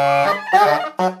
uh, uh, uh.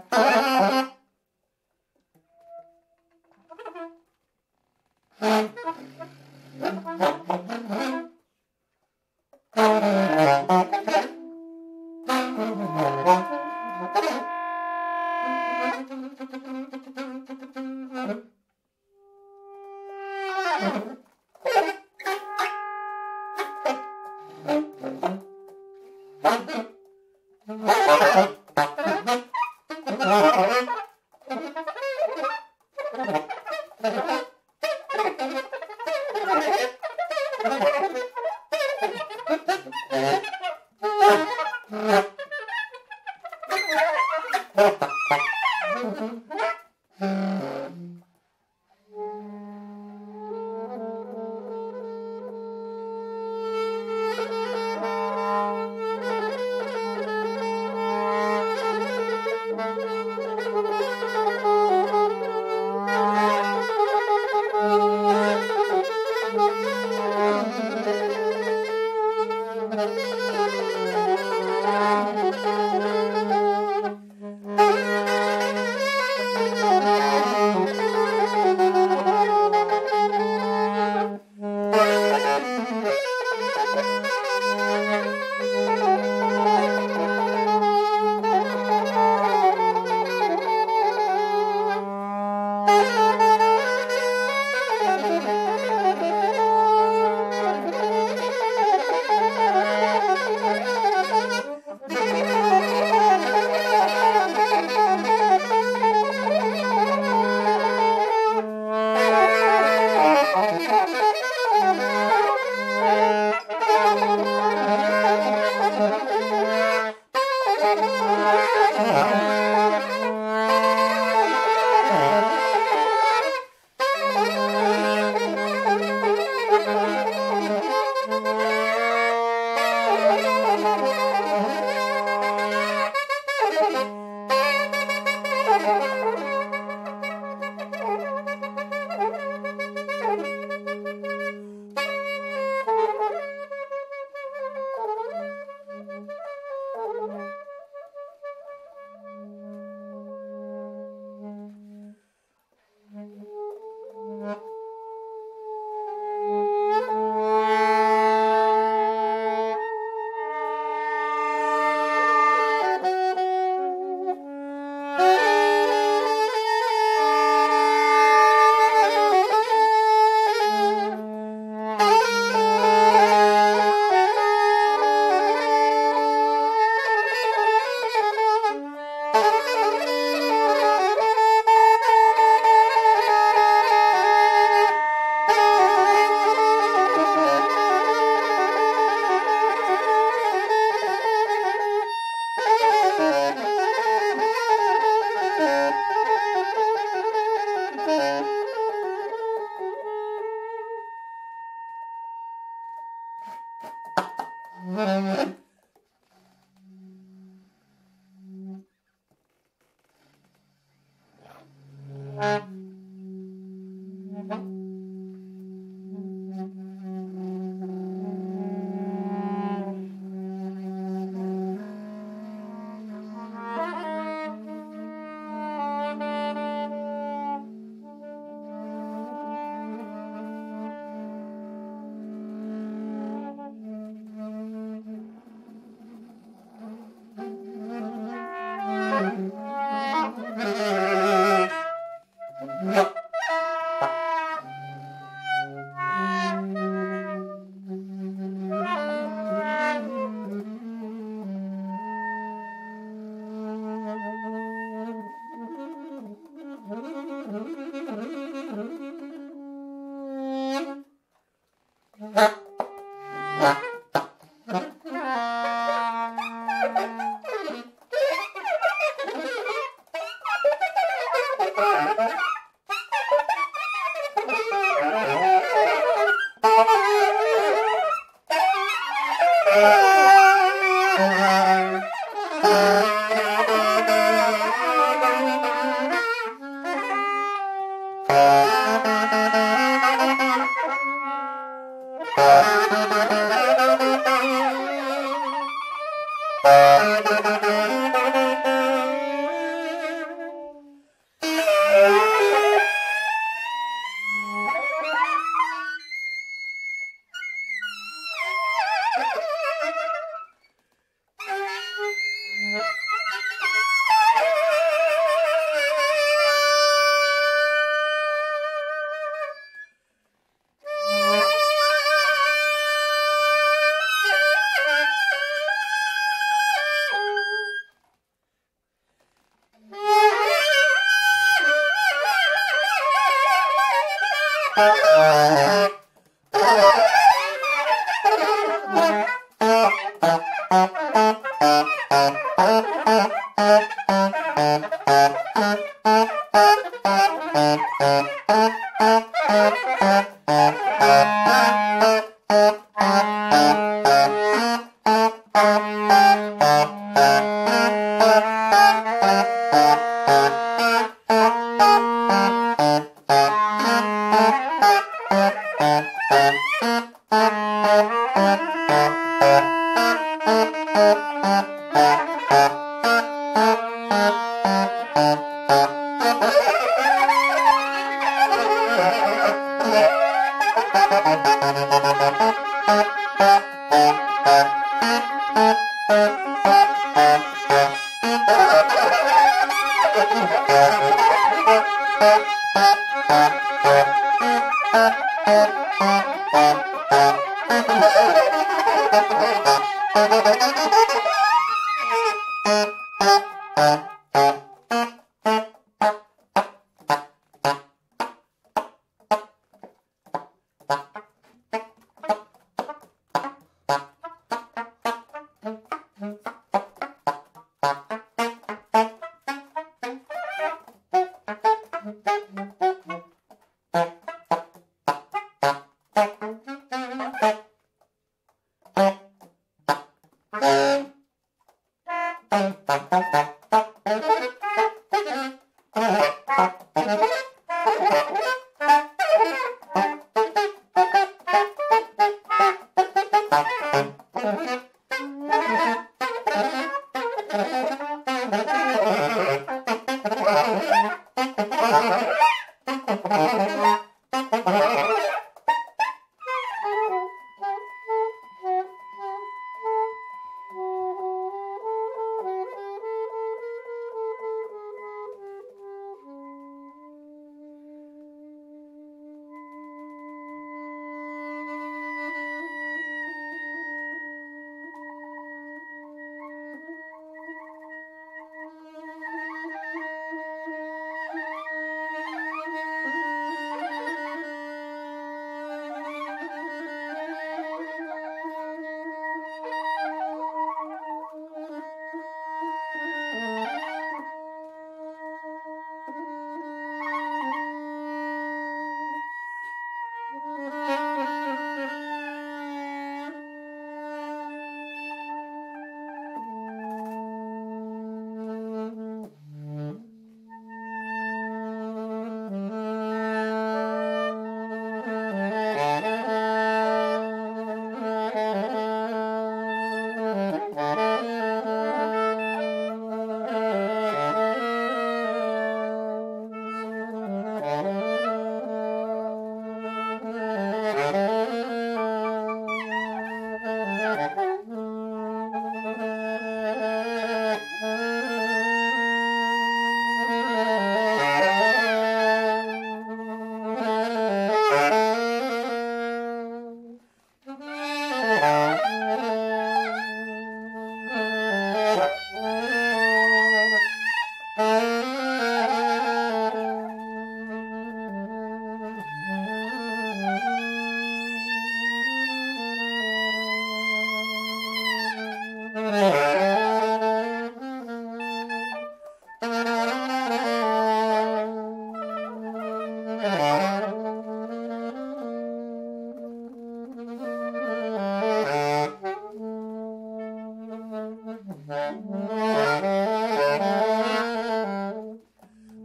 Mm-hmm.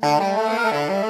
Música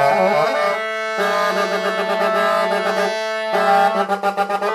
Thank you.